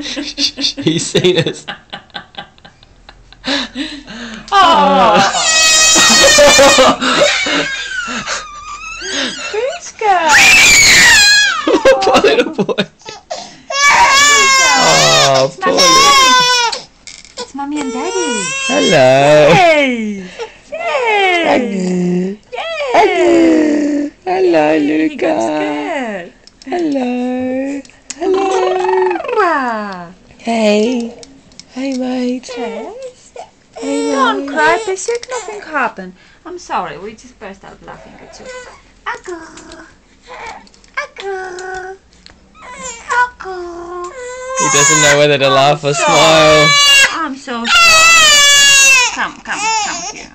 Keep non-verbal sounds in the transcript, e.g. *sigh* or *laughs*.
*laughs* He's seen us. Oh, girl? poor little boy. Oh, poor little. It's mummy and daddy. Hello. Hey! Yay! Yay! Hello, He Luca. Hello. Wow. Hey. Hey, mate. Yes. Hey, Don't mate. cry, Basic. Nothing happened. I'm sorry. We just burst out laughing at you. Uncle. Uncle. Uncle. He doesn't know whether to laugh or smile. I'm so sorry. Come, come, come,